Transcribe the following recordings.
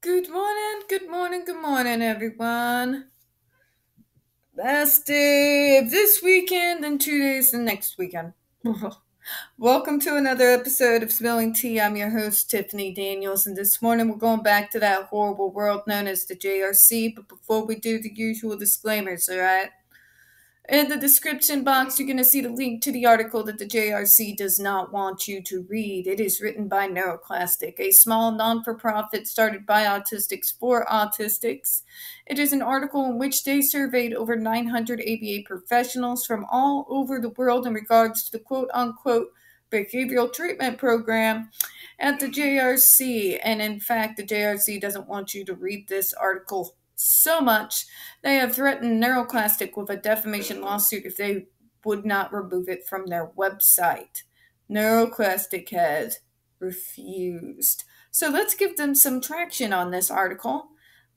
Good morning, good morning, good morning, everyone. Last day of this weekend and two days the next weekend. Welcome to another episode of Spilling Tea. I'm your host, Tiffany Daniels, and this morning we're going back to that horrible world known as the JRC. But before we do, the usual disclaimers, alright? In the description box, you're going to see the link to the article that the JRC does not want you to read. It is written by Neuroclastic, a small non for profit started by autistics for autistics. It is an article in which they surveyed over 900 ABA professionals from all over the world in regards to the quote unquote behavioral treatment program at the JRC. And in fact, the JRC doesn't want you to read this article so much they have threatened Neuroclastic with a defamation lawsuit if they would not remove it from their website. Neuroclastic has refused. So let's give them some traction on this article.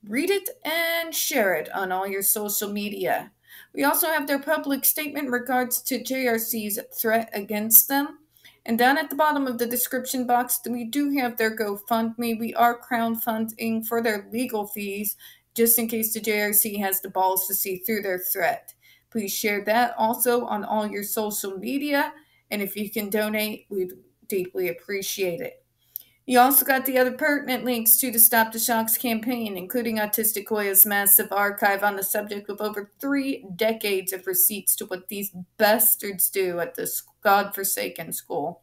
Read it and share it on all your social media. We also have their public statement regards to JRC's threat against them. And down at the bottom of the description box, we do have their GoFundMe. We are crowdfunding for their legal fees just in case the JRC has the balls to see through their threat. Please share that also on all your social media, and if you can donate, we'd deeply appreciate it. You also got the other pertinent links to the Stop the Shocks campaign, including Autistic Hoya's massive archive on the subject with over three decades of receipts to what these bastards do at this godforsaken school.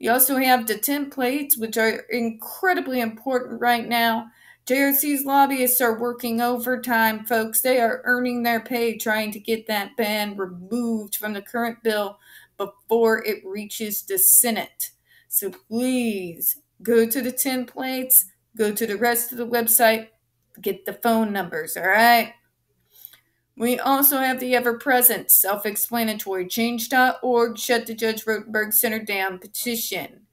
You also have the templates, which are incredibly important right now JRC's lobbyists are working overtime, folks. They are earning their pay trying to get that ban removed from the current bill before it reaches the Senate. So please go to the templates, go to the rest of the website, get the phone numbers, all right? We also have the ever present self explanatory change.org shut the Judge Rotenberg Center down petition.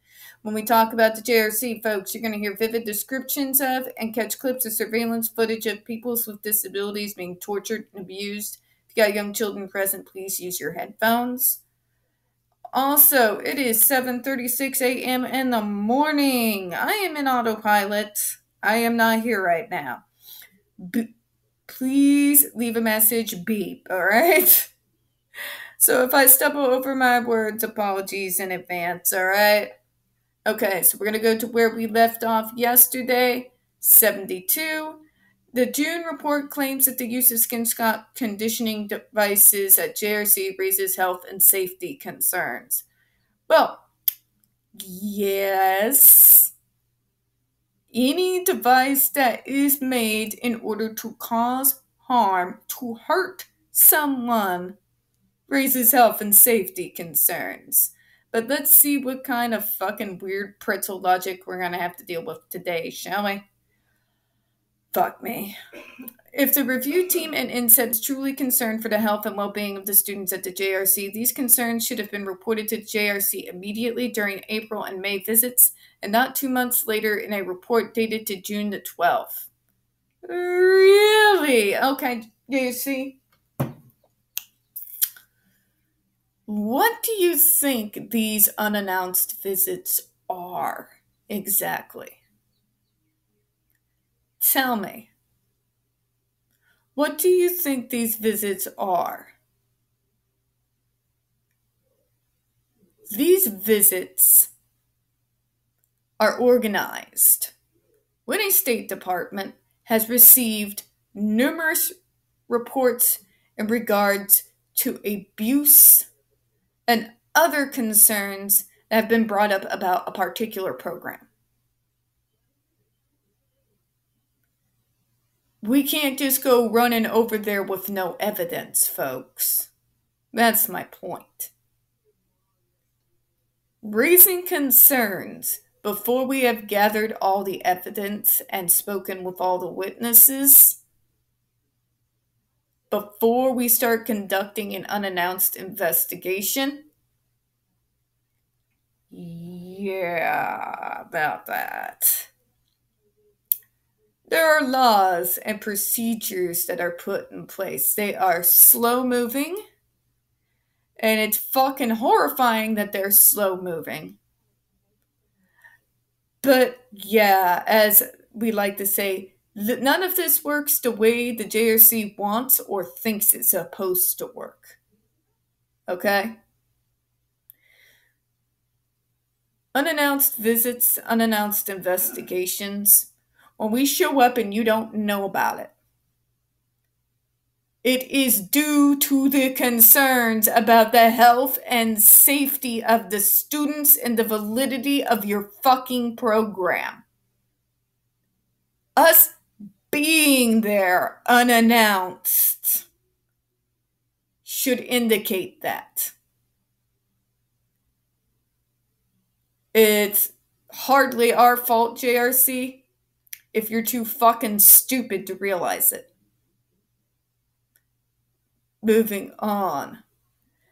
When we talk about the JRC, folks, you're going to hear vivid descriptions of and catch clips of surveillance footage of people with disabilities being tortured and abused. If you got young children present, please use your headphones. Also, it is 7:36 a.m. in the morning. I am in autopilot. I am not here right now. B- please leave a message beep, all right? So if I stumble over my words, apologies in advance, all right? Okay, so we're going to go to where we left off yesterday, 72. The June report claims that the use of skin shock conditioning devices at JRC raises health and safety concerns. Well, yes. Any device that is made in order to cause harm, to hurt someone, raises health and safety concerns. But let's see what kind of fucking weird pretzel logic we're gonna have to deal with today, shall we? Fuck me. If the review team and NYSED is truly concerned for the health and well being of the students at the JRC, these concerns should have been reported to the JRC immediately during April and May visits, and not two months later in a report dated to June the 12th. Really? Okay, JRC. What do you think these unannounced visits are exactly? Tell me. What do you think these visits are? These visits are organized when a State Department has received numerous reports in regards to abuse and other concerns that have been brought up about a particular program. We can't just go running over there with no evidence, folks. That's my point. Raising concerns before we have gathered all the evidence and spoken with all the witnesses before we start conducting an unannounced investigation? Yeah, about that. There are laws and procedures that are put in place. They are slow moving, and it's fucking horrifying that they're slow moving. But yeah, as we like to say none of this works the way the JRC wants or thinks it's supposed to work. Okay? Unannounced visits, unannounced investigations. When we show up and you don't know about it, it is due to the concerns about the health and safety of the students and the validity of your fucking program. Us being there unannounced should indicate that. It's hardly our fault, JRC, if you're too fucking stupid to realize it. Moving on.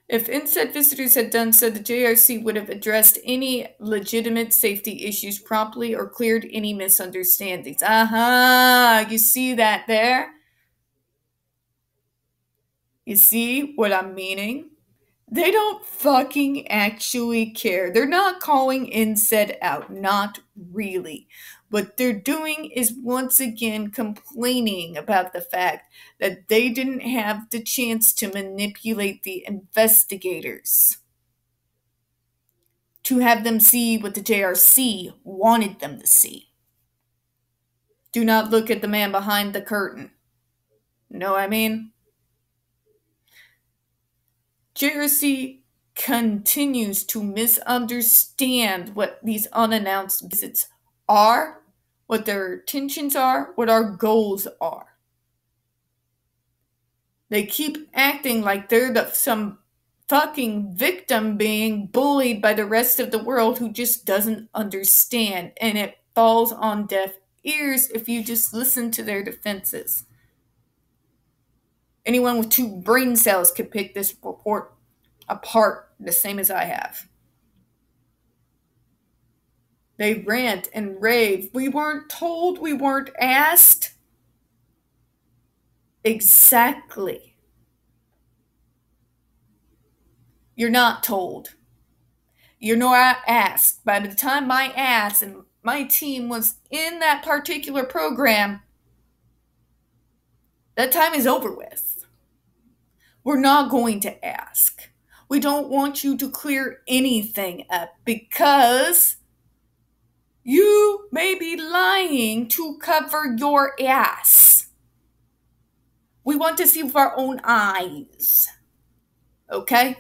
If NYSED visitors had done so, the JRC would have addressed any legitimate safety issues promptly or cleared any misunderstandings. Aha! Uh-huh, you see that there? You see what I'm meaning? They don't fucking actually care. They're not calling NYSED out. Not really. What they're doing is once again complaining about the fact that they didn't have the chance to manipulate the investigators. To have them see what the JRC wanted them to see. Do not look at the man behind the curtain. Know what I mean? JRC continues to misunderstand what these unannounced visits are, what their intentions are, what our goals are. They keep acting like they're the, some fucking victim being bullied by the rest of the world who just doesn't understand, and it falls on deaf ears if you just listen to their defenses. Anyone with two brain cells could pick this report apart the same as I have. They rant and rave. We weren't told, we weren't asked. Exactly. You're not told. You're not asked. By the time my ass and my team was in that particular program, that time is over with. We're not going to ask. We don't want you to clear anything up because you may be lying to cover your ass. We want to see with our own eyes. Okay?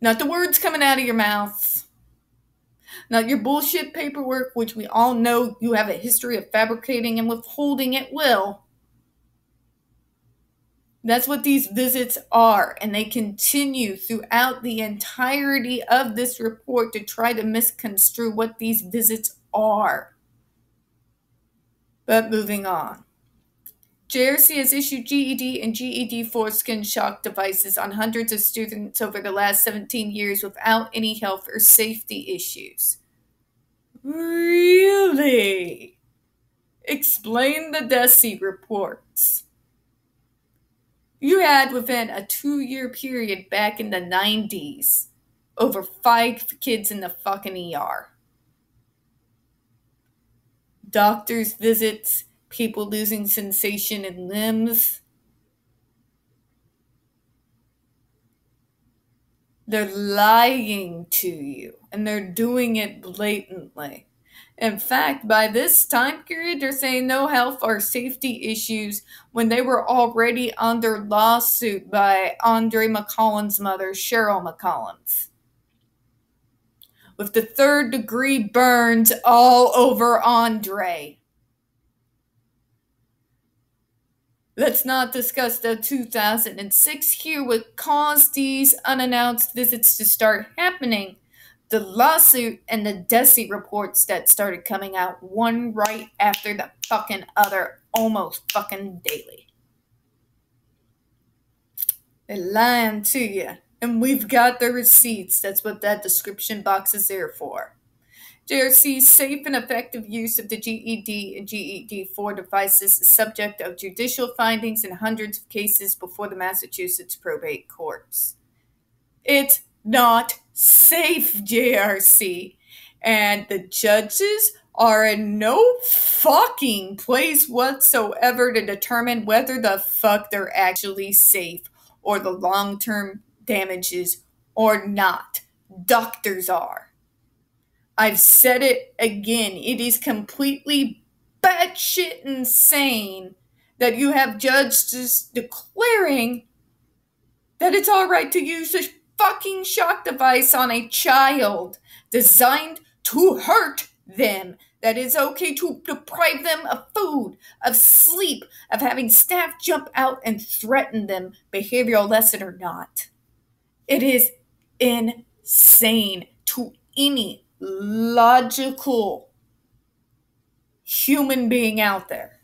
Not the words coming out of your mouth. Not your bullshit paperwork, which we all know you have a history of fabricating and withholding at will. That's what these visits are. And they continue throughout the entirety of this report to try to misconstrue what these visits are. But moving on. JRC has issued GED and GED 4 skin shock devices on hundreds of students over the last 17 years without any health or safety issues. Really? Explain the DESE reports. You had within a two year period back in the 90s over five kids in the fucking ER. Doctor's visits, people losing sensation in limbs. They're lying to you and they're doing it blatantly. In fact, by this time period, they're saying no health or safety issues when they were already under lawsuit by Andre McCollins' mother, Cheryl McCollins. With the third degree burns all over Andre. Let's not discuss the 2006 here, what caused these unannounced visits to start happening the lawsuit and the DESE reports that started coming out one right after the fucking other almost fucking daily. They're lying to you. And we've got the receipts. That's what that description box is there for. JRC's safe and effective use of the GED and GED 4 devices is subject of judicial findings in hundreds of cases before the Massachusetts probate courts. It's not safe, JRC. And the judges are in no fucking place whatsoever to determine whether the fuck they're actually safe or the long term damages or not. Doctors are. I've said it again. It is completely batshit insane that you have judges declaring that it's alright to use a fucking shock device on a child designed to hurt them. That it's okay to deprive them of food, of sleep, of having staff jump out and threaten them, behavioral lesson or not. It is insane to any logical human being out there.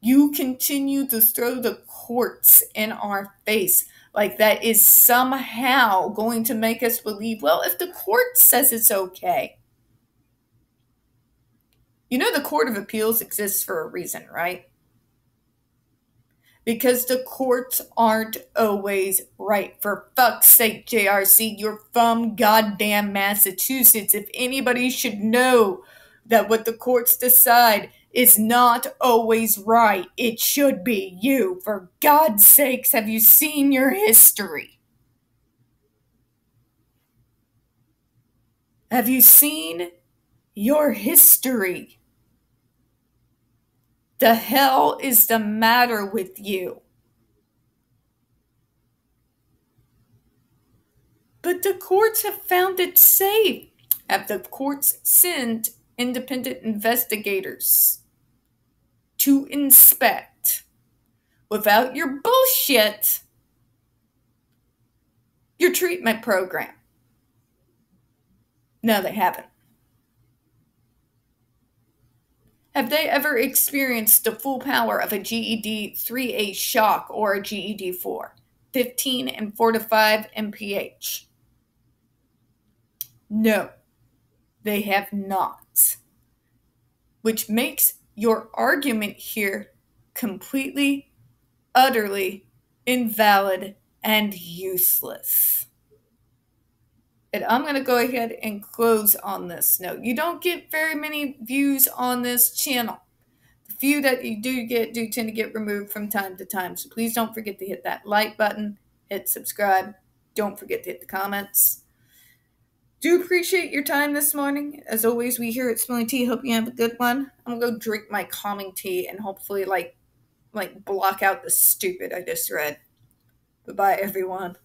You continue to throw the courts in our face like that is somehow going to make us believe, well, if the court says it's okay. You know, the Court of Appeals exists for a reason, right? Because the courts aren't always right. For fuck's sake, JRC, you're from goddamn Massachusetts. If anybody should know that what the courts decide is not always right. It should be you. For God's sakes, have you seen your history? Have you seen your history? The hell is the matter with you? But the courts have found it safe. Have the courts sent independent investigators to inspect without your bullshit your treatment program. No, they haven't. Have they ever experienced the full power of a GED 3A shock or a GED 4? 15 and 4 to 5 mph? No, they have not. Which makes your argument here completely, utterly invalid and useless. And I'm going to go ahead and close on this note. You don't get very many views on this channel. The few that you do get do tend to get removed from time to time. So please don't forget to hit that like button, hit subscribe. Don't forget to hit the comments do appreciate your time this morning. As always, we here at Spilling Tea hope you have a good one. I'm gonna go drink my calming tea and hopefully like like block out the stupid I just read. Bye bye everyone.